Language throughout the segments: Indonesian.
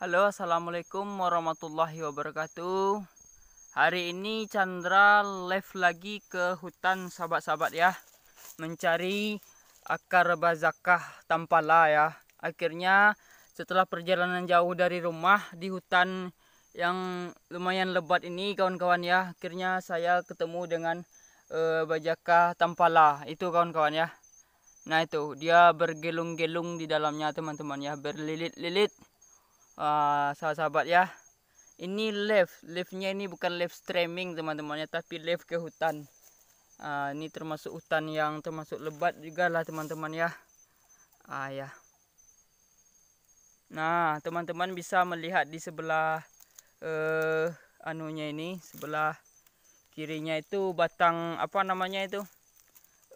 Halo, assalamualaikum warahmatullahi wabarakatuh. Hari ini Chandra live lagi ke hutan sahabat-sahabat ya, mencari akar bazakah tampala ya. Akhirnya setelah perjalanan jauh dari rumah di hutan yang lumayan lebat ini kawan-kawan ya, akhirnya saya ketemu dengan uh, bajakah tampala itu kawan-kawan ya. Nah itu dia bergelung-gelung di dalamnya teman-teman ya berlilit-lilit uh, sahabat-sahabat ya. Ini live, live-nya ini bukan live streaming teman-teman ya tapi live ke hutan. Uh, ini termasuk hutan yang termasuk lebat juga lah teman-teman ya. Ah ya. Nah teman-teman bisa melihat di sebelah uh, anunya ini sebelah kirinya itu batang apa namanya itu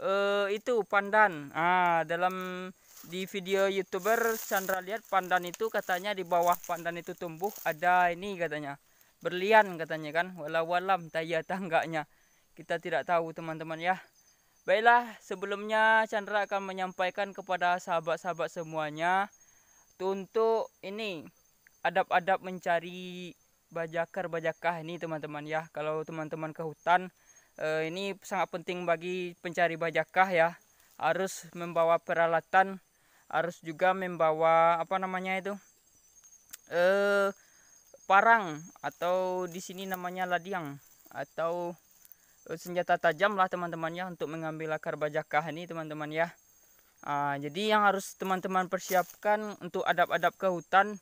uh, itu pandan. Ah, dalam di video youtuber Chandra lihat pandan itu katanya di bawah pandan itu tumbuh ada ini katanya berlian katanya kan walau walam taya tangganya. Kita tidak tahu teman-teman ya. Baiklah sebelumnya Chandra akan menyampaikan kepada sahabat-sahabat semuanya untuk ini adab-adab mencari bajakar-bajakah ini teman-teman ya. Kalau teman-teman ke hutan uh, ini sangat penting bagi pencari bajakah ya. Harus membawa peralatan harus juga membawa apa namanya itu uh, parang atau di sini namanya ladiang atau uh, senjata tajam lah teman-teman ya untuk mengambil akar bajakah ini teman-teman ya uh, jadi yang harus teman-teman persiapkan untuk adab-adab ke hutan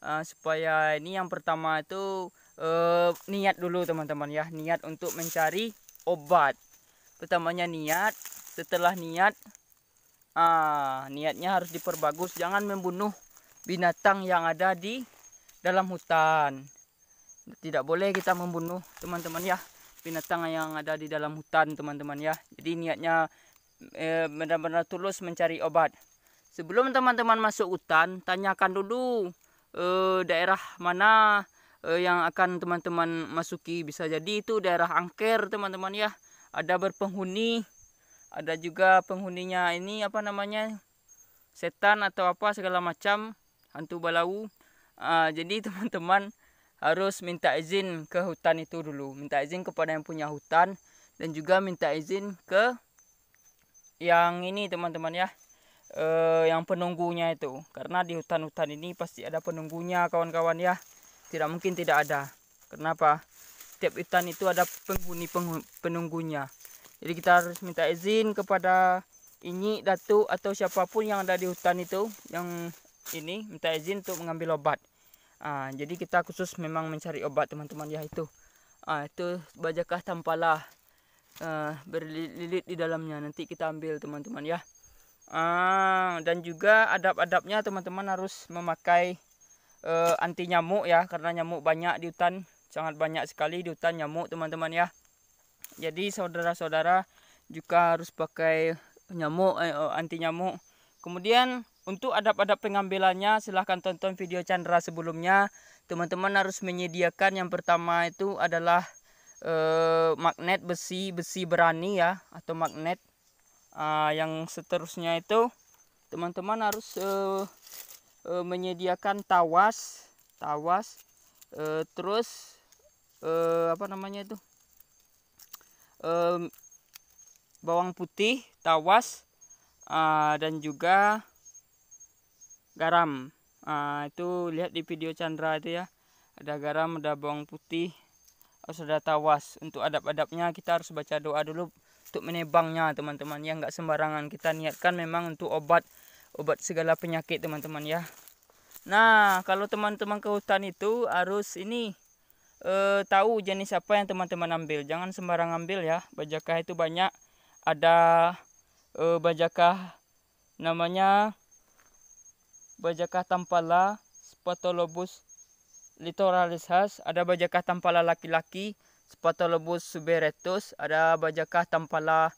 uh, supaya ini yang pertama itu uh, niat dulu teman-teman ya niat untuk mencari obat. Pertamanya niat, setelah niat ah niatnya harus diperbagus, jangan membunuh binatang yang ada di dalam hutan. Tidak boleh kita membunuh teman-teman ya binatang yang ada di dalam hutan teman-teman ya. Jadi niatnya eh, benar-benar tulus mencari obat. Sebelum teman-teman masuk hutan, tanyakan dulu eh, daerah mana uh, yang akan teman-teman masuki bisa jadi itu daerah angker teman-teman ya ada berpenghuni ada juga penghuninya ini apa namanya setan atau apa segala macam hantu balau uh, jadi teman-teman harus minta izin ke hutan itu dulu minta izin kepada yang punya hutan dan juga minta izin ke yang ini teman-teman ya uh, yang penunggunya itu karena di hutan-hutan ini pasti ada penunggunya kawan-kawan ya tidak mungkin tidak ada. Kenapa? Setiap hutan itu ada penghuni penunggunya. Jadi kita harus minta izin kepada ini datu atau siapa pun yang ada di hutan itu yang ini minta izin untuk mengambil obat. Ah, jadi kita khusus memang mencari obat teman-teman ya itu. Ah, itu bajakah tampala ah, berlilit di dalamnya. Nanti kita ambil teman-teman ya. Ah, dan juga adab-adabnya teman-teman harus memakai uh, anti nyamuk ya karena nyamuk banyak di hutan sangat banyak sekali di hutan nyamuk teman-teman ya jadi saudara-saudara juga harus pakai nyamuk eh, eh anti nyamuk. Kemudian untuk adab-adab pengambilannya silahkan tonton video Chandra sebelumnya. Teman-teman harus menyediakan yang pertama itu adalah eh, magnet besi besi berani ya atau magnet. Uh, yang seterusnya itu teman-teman harus uh, e, menyediakan tawas tawas e, terus e, apa namanya itu e, bawang putih tawas e, dan juga garam. E, itu lihat di video Chandra itu ya. Ada garam ada bawang putih harus ada tawas. Untuk adab-adabnya kita harus baca doa dulu untuk menebangnya teman-teman ya. Nggak sembarangan kita niatkan memang untuk obat obat segala penyakit teman-teman ya. Nah kalau teman-teman ke hutan itu harus ini eh, tahu jenis apa yang teman-teman ambil. Jangan sembarang ambil ya bajakah itu banyak. Ada eh, bajakah namanya bajakah tampala spatolobus litoralis khas. Ada bajakah tampala laki-laki spatolobus suberetus. Ada bajakah tampala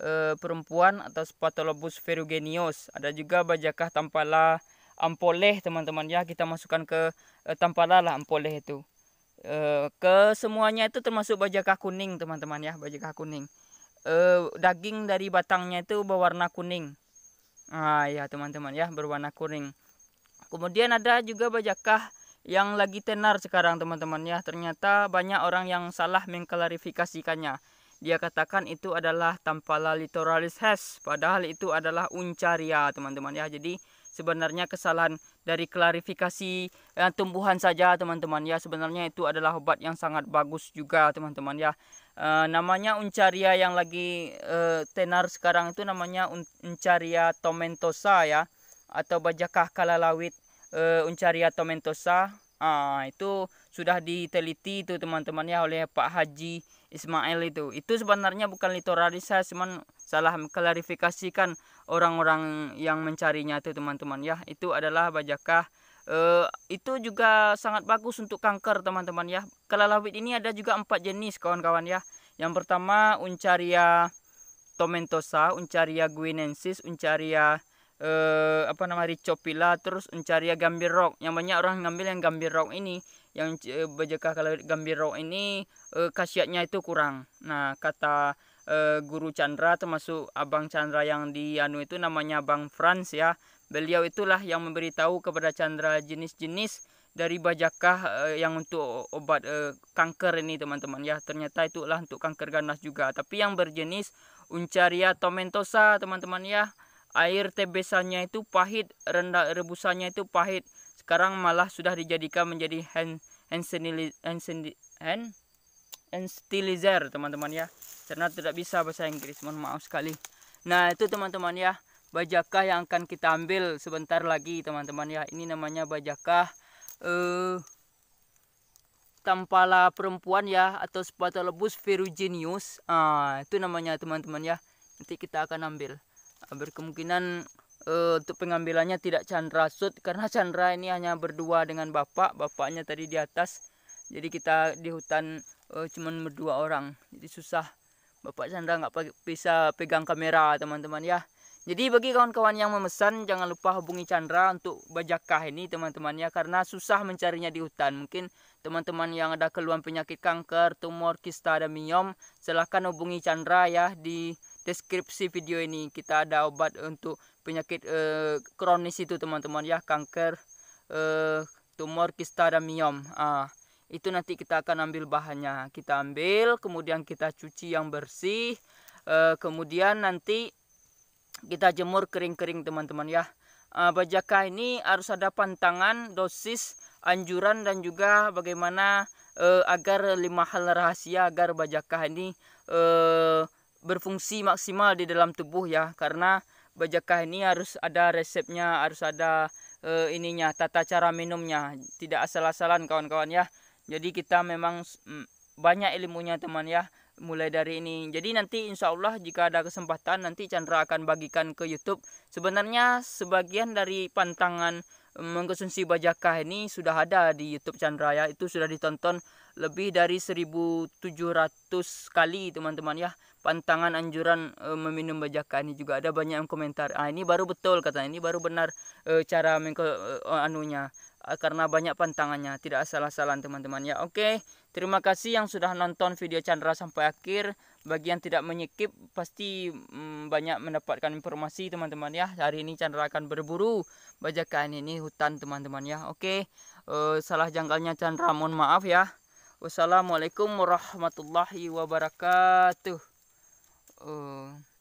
e, perempuan atau Spatolobus ferruginous. Ada juga bajakah tampala ampoleh teman-teman. Ya kita masukkan ke e, tampala lah ampoleh itu. E, ke semuanya itu termasuk bajakah kuning teman-teman ya bajakah kuning. E, daging dari batangnya itu berwarna kuning. Ah ya teman-teman ya berwarna kuning. Kemudian ada juga bajakah yang lagi tenar sekarang teman-teman ya. Ternyata banyak orang yang salah mengklarifikasikannya. Dia katakan itu adalah Tampala littoralis hes, padahal itu adalah uncaria teman-teman ya. Jadi sebenarnya kesalahan dari klarifikasi eh, tumbuhan saja teman-teman ya. Sebenarnya itu adalah obat yang sangat bagus juga teman-teman ya. Uh, namanya uncaria yang lagi uh, tenar sekarang itu namanya uncaria tomentosa ya atau bajakah kalalawit uh, Uncaria tomentosa. Ah, itu sudah diteliti itu teman-teman ya oleh Pak Haji Ismail itu. Itu sebenarnya bukan litoralisa, cuman salah klarifikasikan orang-orang yang mencarinya itu teman-teman ya. Itu adalah bajakah uh, itu juga sangat bagus untuk kanker teman-teman ya. Kalalawit ini ada juga empat jenis kawan-kawan ya. Yang pertama Uncaria tomentosa, Uncaria guinensis, Uncaria eh, apa nama Ricopila terus mencari gambir rock yang banyak orang ngambil yang gambir rock ini yang eh, berjaka kalau gambir rock ini eh, khasiatnya itu kurang. Nah kata eh, guru Chandra termasuk abang Chandra yang di anu itu namanya Bang Franz ya. Beliau itulah yang memberitahu kepada Chandra jenis-jenis dari bajakah uh, yang untuk obat uh, kanker ini teman-teman ya. Ternyata itulah untuk kanker ganas juga. Tapi yang berjenis Uncaria tomentosa teman-teman ya. Air tebesannya itu pahit, rendah rebusannya itu pahit. Sekarang malah sudah dijadikan menjadi hand hand hand, hand, hand teman-teman ya. Karena tidak bisa bahasa Inggris, mohon maaf sekali. Nah, itu teman-teman ya, bajakah yang akan kita ambil sebentar lagi teman-teman ya. Ini namanya bajakah eh tampala perempuan ya atau Spatholobus ferruginus. Ah, itu namanya teman-teman ya. Nanti kita akan ambil berkemungkinan uh, untuk pengambilannya tidak Chandra Sud karena Chandra ini hanya berdua dengan bapak bapaknya tadi di atas. Jadi kita di hutan uh, cuman berdua orang. Jadi susah. Bapak Chandra nggak bisa pegang kamera teman-teman ya. Jadi bagi kawan-kawan yang memesan jangan lupa hubungi Chandra untuk bajakah ini teman-teman ya. Karena susah mencarinya di hutan. Mungkin teman-teman yang ada keluhan penyakit kanker tumor kista dan miom silahkan hubungi Chandra ya di deskripsi video ini. Kita ada obat untuk penyakit uh, kronis itu teman-teman ya kanker uh, tumor kista dan miom ah itu nanti kita akan ambil bahannya. Kita ambil kemudian kita cuci yang bersih uh, kemudian nanti kita jemur kering-kering teman-teman ya. Uh, bajaka ini harus ada pantangan dosis anjuran dan juga bagaimana uh, agar lima hal rahasia agar bajaka ini uh, berfungsi maksimal di dalam tubuh ya. Karena bajakah ini harus ada resepnya harus ada uh, ininya tata cara minumnya. Tidak asal-asalan kawan-kawan ya. Jadi kita memang banyak ilmunya teman ya mulai dari ini. Jadi nanti insya Allah jika ada kesempatan nanti Chandra akan bagikan ke YouTube. Sebenarnya sebagian dari pantangan mengkonsumsi bajakah ini sudah ada di YouTube Chandra ya. Itu sudah ditonton lebih dari 1700 kali teman-teman ya pantangan anjuran e, meminum bajakah ini juga ada banyak yang komentar ah ini baru betul kata ini baru benar e, cara mengko e, anunya karena banyak pantangannya tidak asal-asalan teman-teman. Ya oke. Terima kasih yang sudah nonton video Chandra sampai akhir. Bagi yang tidak menyikip pasti mm, banyak mendapatkan informasi teman-teman ya. Hari ini Chandra akan berburu bajakan ini hutan teman-teman ya. Oke. Salah jangkalnya Chandra mohon maaf ya. Wassalamualaikum warahmatullahi wabarakatuh uh.